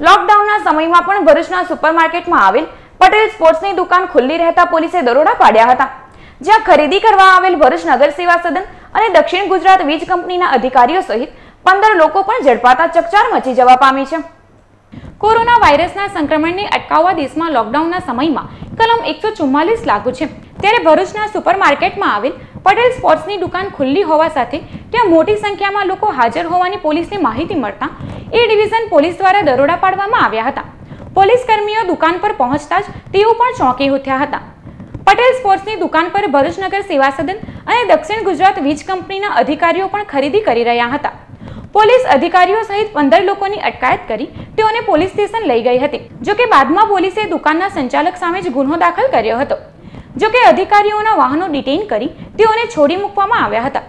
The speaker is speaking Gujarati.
લોકડાઉનના સમયમાં પણ ભરૂચના સુપરમાર્કેટમાં આવેલ પટેલ સ્પોર્ટ્સની દુકાન ખુલ્લી રહેતા પોલીસે દરોડા પાડ્યા હતા. જ્યાં ખરીદી કરવા આવેલ ભરૂચ નગર સેવા સદન અને દક્ષિણ ગુજરાત વીજ કંપનીના અધિકારીઓ સહિત પંદર લોકો પણ ઝડપાતા ચકચાર મચી જવા પામી છે. કોરોના વાયરસના સંક્રમણને અટકાવવા દેશમાં લોકડાઉનના સમયમાં કલમ એકસો ચુમ્માલીસ લાગુ છે. ત્યારે ભરૂચના સુપરમાર્કેટમાં આવેલ પટેલ સ્પોર્ટ્સની દુકાન ખુલ્લી હોવા સાથે ત્યાં મોટી સંખ્યામાં લોકો હાજર હોવાની પોલીસને માહિતી મળતા એ ડિવિઝન પોલીસ દ્વારા દરોડા પાડવામાં આવ્યા હતા. પોલીસ કર્મીઓ દુકાન પર પહોંચતા જ તેઓ પણ ચોંકી ઉઠ્યા હતા. પટેલ સ્પોર્ટ્સની દુકાન પર ભરૂચનગર સેવા સદન અને દક્ષિણ ગુજરાત વીજ કંપનીના અધિકારીઓ પણ ખરીદી કરી રહ્યા હતા. પોલીસ અધિકારીઓ સહિત પંદર લોકોની અટકાયત કરી તેઓને પોલીસ સ્ટેશન લઈ ગઈ હતી જોકે બાદમાં પોલીસે દુકાનના સંચાલક સામે જ ગુનો દાખલ કર્યો હતો. જોકે અધિકારીઓના વાહનો ડિટેઇન કરી તેઓને છોડી મૂકવામાં આવ્યા હતા.